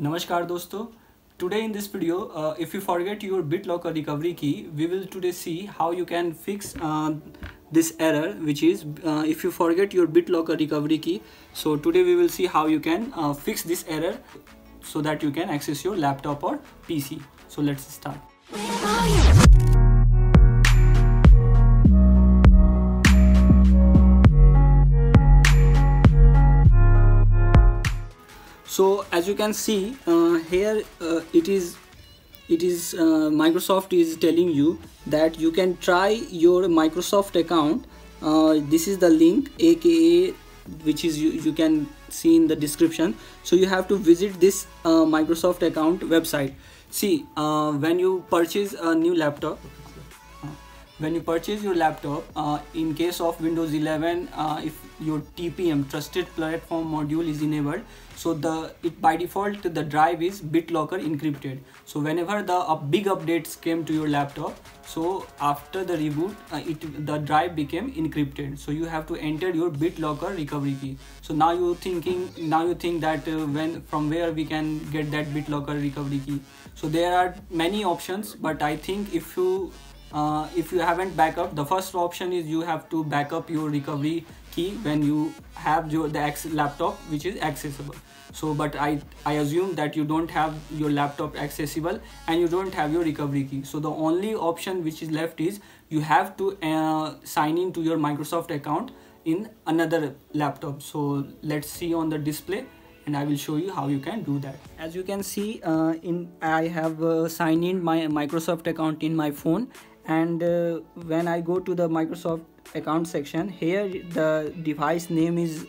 नमस्कार दोस्तों। Today in this video if you forget your BitLocker recovery key we will today see how you can fix this error which is if you forget your BitLocker recovery key so today we will see how you can fix this error so that you can access your laptop और PC so let's start as you can see uh, here uh, it is it is uh, Microsoft is telling you that you can try your Microsoft account. This is the link aka which is you, you can see in the description. So you have to visit this uh, Microsoft account website. See uh, when you purchase a new laptop when you purchase your laptop uh, in case of windows 11 uh, if your tpm trusted platform module is enabled. So the it by default the drive is bitlocker encrypted. So whenever the uh, big updates came to your laptop so after the reboot uh, it the drive became encrypted. So you have to enter your bitlocker recovery key. So now you thinking now you think that uh, when from where we can get that bitlocker recovery key. So there are many options but i think if you uh, if you haven't backup the first option is you have to backup your recovery key when you have your the laptop which is accessible. So but i i assume that you don't have your laptop accessible and you don't have your recovery key. So the only option which is left is you have to uh, sign in to your microsoft account in another laptop. So let's see on the display and I will show you how you can do that. As you can see uh, in I have uh, signed in my Microsoft account in my phone and uh, when I go to the Microsoft account section here the device name is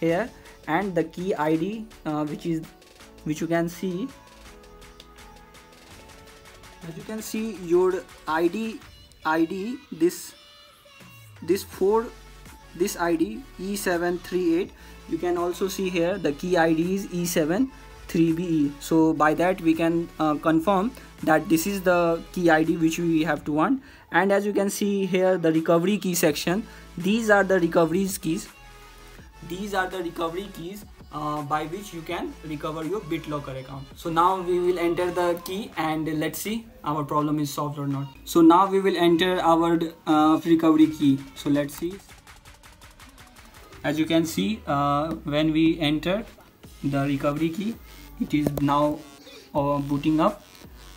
here and the key ID uh, which is which you can see. As you can see your ID ID this this four this ID E738 you can also see here the key ID is E7 3BE so by that we can uh, confirm that this is the key id which we have to want and as you can see here the recovery key section these are the recoveries keys these are the recovery keys uh, by which you can recover your BitLocker account. So now we will enter the key and let's see our problem is solved or not. So now we will enter our uh, recovery key. So let's see. As you can see uh, when we enter the recovery key. It is now uh, booting up.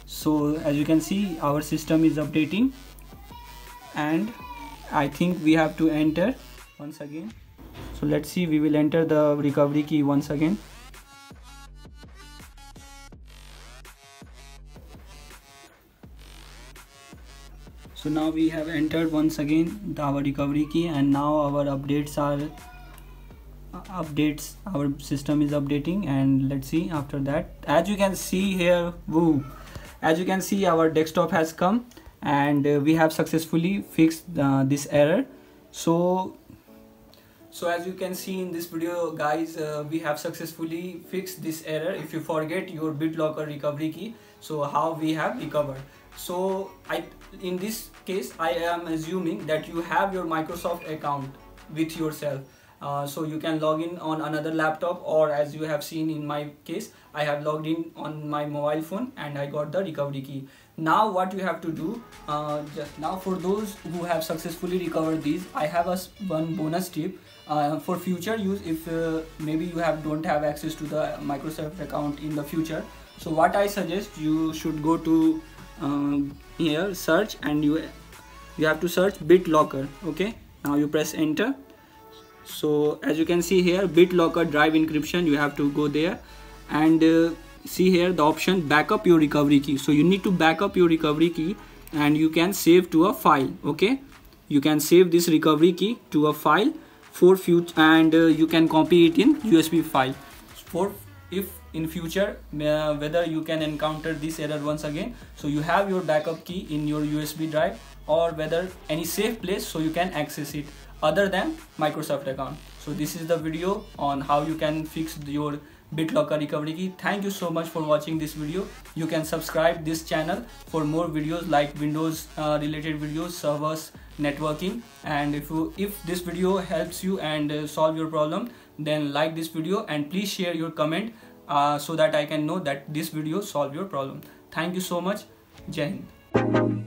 So as you can see our system is updating. And I think we have to enter once again. So let's see we will enter the recovery key once again. So now we have entered once again our recovery key. And now our updates are updates our system is updating and let's see after that. As you can see here woo as you can see our desktop has come and uh, we have successfully fixed uh, this error. So so as you can see in this video guys uh, we have successfully fixed this error. If you forget your BitLocker recovery key so how we have recovered. So I in this case I am assuming that you have your Microsoft account with yourself uh, so you can log in on another laptop or as you have seen in my case I have logged in on my mobile phone and I got the recovery key. Now what you have to do uh, just now for those who have successfully recovered these I have a one bonus tip. Uh, for future use if uh, maybe you have don't have access to the Microsoft account in the future so what I suggest you should go to um, here search and you you have to search BitLocker okay? Now you press enter so as you can see here BitLocker drive encryption you have to go there. And uh, see here the option backup your recovery key. So you need to backup your recovery key and you can save to a file okay? You can save this recovery key to a file for future and uh, you can copy it in usb file. For if in future uh, whether you can encounter this error once again so you have your backup key in your usb drive or whether any safe place so you can access it other than Microsoft account. So this is the video on how you can fix your BitLocker recovery key. Thank you so much for watching this video. You can subscribe this channel for more videos like Windows uh, related videos, servers, networking. And if you if this video helps you and uh, solve your problem, then like this video and please share your comment uh, so that I can know that this video solve your problem. Thank you so much. Jai Hind.